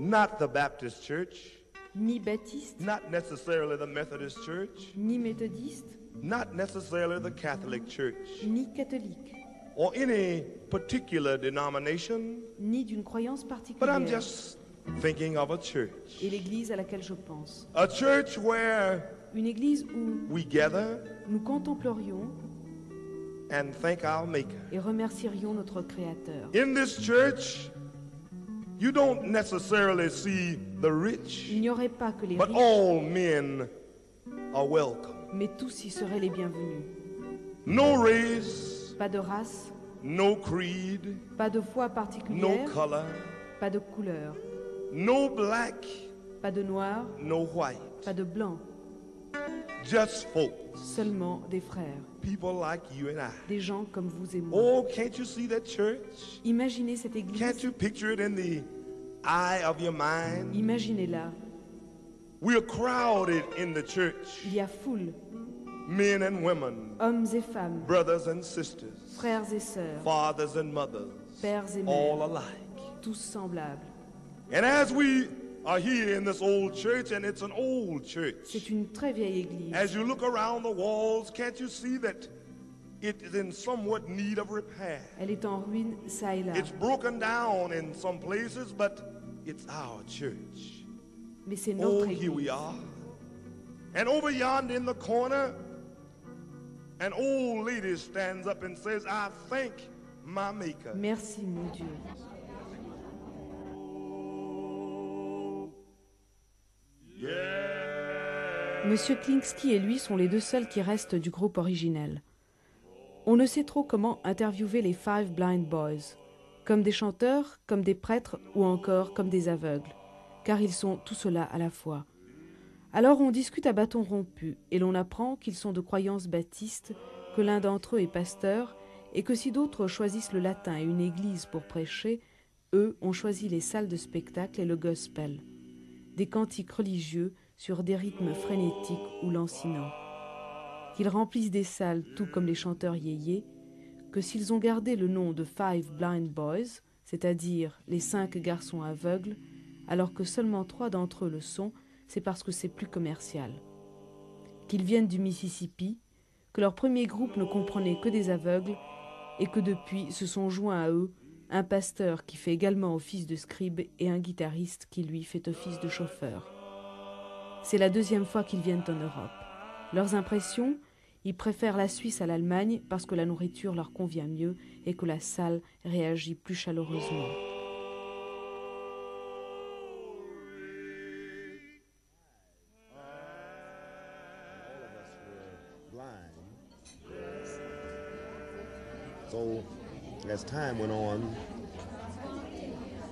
not the Baptist church, ni baptiste, not necessarily the Methodist church, ni méthodiste, not necessarily the Catholic church, ni catholique, or any particular denomination, ni d'une croyance but I'm particulière. just thinking of a church. Et l'église à laquelle je pense. A church where Une église où we gather nous contemplerions and thank our Maker. et remercierions notre Créateur. In this church, you don't necessarily see the rich, Il n'y aurait pas que les but riches, all men are welcome. mais tous y seraient les bienvenus. No race, Pas de race, no creed, pas de foi no particulière, color, pas de couleur, no black, pas de noir, no white. pas de blanc, Just folks, seulement des frères, people like you and I. des gens comme vous et moi. Oh, can't you see that church? Imaginez cette Can't église, you picture it in the eye of your mind? imaginez-la. We're crowded in the church, Il y a foule, men and women, hommes et femmes, brothers and sisters, frères et sœurs, fathers and mothers, pères et all alike. tous semblables. And as we are here in this old church, and it's an old church, C'est une très vieille église. as you look around the walls, can't you see that it is in somewhat need of repair? Elle est en ruine, ça et là. It's broken down in some places, but it's our church. Mais c'est Oh, notre here we église. are. And over yonder in the corner, an old lady stands up and says, I thank my Maker. Merci mon Dieu. Monsieur Klingsky et lui sont les deux seuls qui restent du groupe originel. On ne sait trop comment interviewer les Five Blind Boys, comme des chanteurs, comme des prêtres ou encore comme des aveugles, car ils sont tout cela à la fois. Alors on discute à bâton rompu et l'on apprend qu'ils sont de croyance baptiste, que l'un d'entre eux est pasteur et que si d'autres choisissent le latin et une église pour prêcher, eux ont choisi les salles de spectacle et le gospel, des cantiques religieux sur des rythmes frénétiques ou lancinants. Qu'ils remplissent des salles tout comme les chanteurs yéyés, que s'ils ont gardé le nom de Five Blind Boys, c'est-à-dire les cinq garçons aveugles, alors que seulement trois d'entre eux le sont, c'est parce que c'est plus commercial. Qu'ils viennent du Mississippi, que leur premier groupe ne comprenait que des aveugles, et que depuis se sont joints à eux un pasteur qui fait également office de scribe et un guitariste qui lui fait office de chauffeur. C'est la deuxième fois qu'ils viennent en Europe. Leurs impressions Ils préfèrent la Suisse à l'Allemagne parce que la nourriture leur convient mieux et que la salle réagit plus chaleureusement. So, as time went on,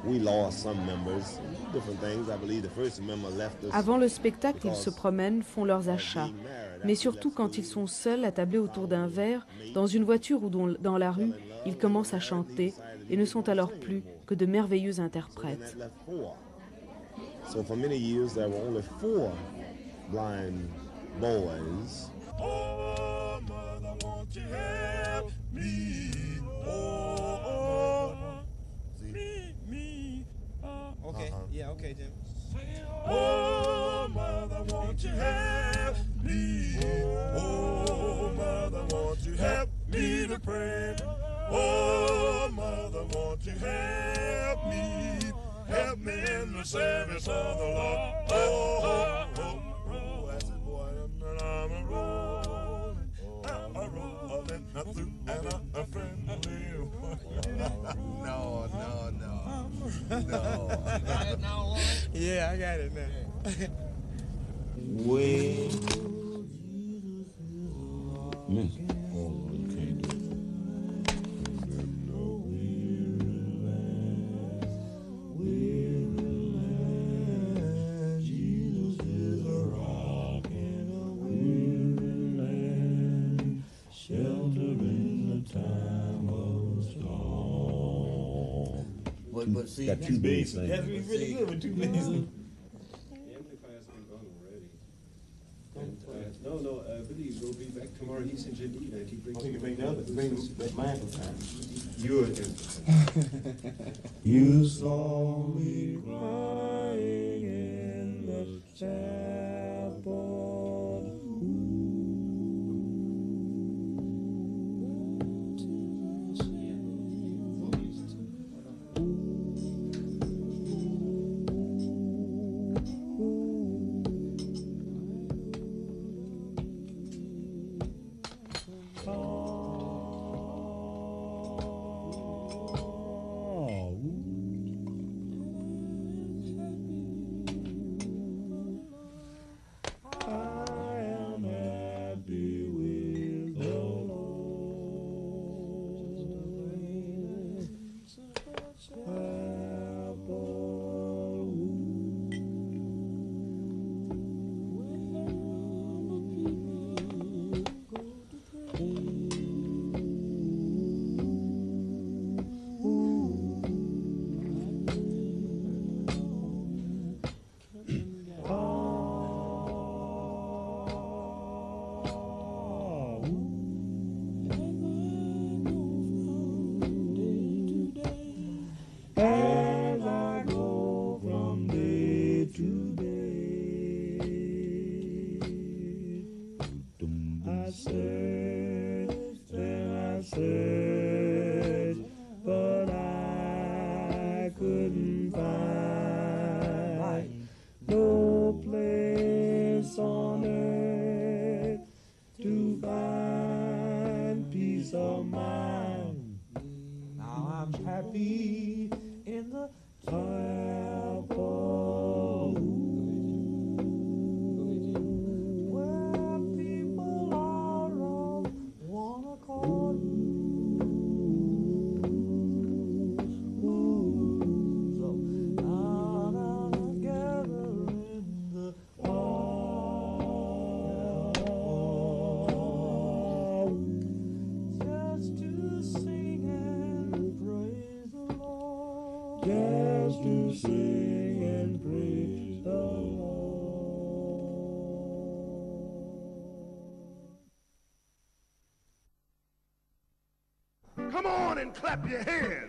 we lost some members, different things. I believe the first member left us. Avant le spectacle, ils se promènent, font leurs achats. Mais surtout quand ils sont seuls, attablés autour d'un verre, dans une voiture ou dans- la rue, ils commencent à chanter et ne sont alors plus que de merveilleux interprètes. So for many years there were only four blind boys. The service of the Lord. Oh, oh, oh, oh, I said, boy, and I'm a rolling, I'm a rolling up through and up a friendly. No, no, no. no. yeah, I got it now. Well, miss. See, got two beans. That's man. really good with two beans. Uh, no, no, I believe we'll be back tomorrow. He's in Geneva. He brings. I think you bring the other, bring my amplifier. You You saw me crying in the chapel. blessed. Cry. sing and praise the Lord. Come on and clap your hands.